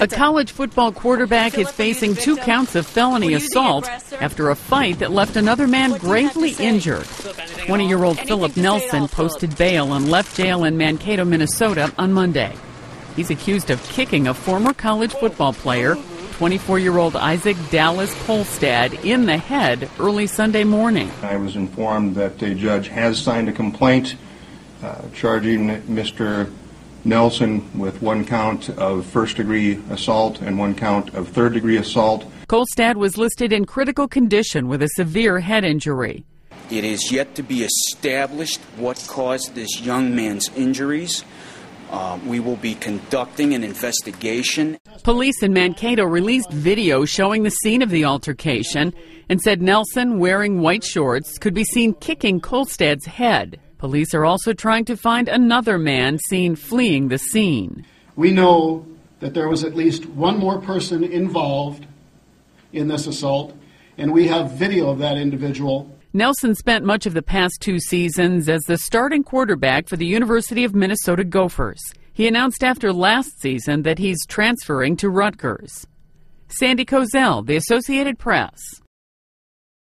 A college football quarterback is facing two counts of felony assault after a fight that left another man gravely injured. 20 year old Philip Nelson posted bail and left jail in Mankato, Minnesota on Monday. He's accused of kicking a former college football player, 24 year old Isaac Dallas Kolstad, in the head early Sunday morning. I was informed that a judge has signed a complaint uh, charging Mr. Nelson with one count of first degree assault and one count of third degree assault. Kolstad was listed in critical condition with a severe head injury. It is yet to be established what caused this young man's injuries. Uh, we will be conducting an investigation. Police in Mankato released video showing the scene of the altercation and said Nelson, wearing white shorts, could be seen kicking Kolstad's head. Police are also trying to find another man seen fleeing the scene. We know that there was at least one more person involved in this assault, and we have video of that individual. Nelson spent much of the past two seasons as the starting quarterback for the University of Minnesota Gophers. He announced after last season that he's transferring to Rutgers. Sandy Kozel, The Associated Press.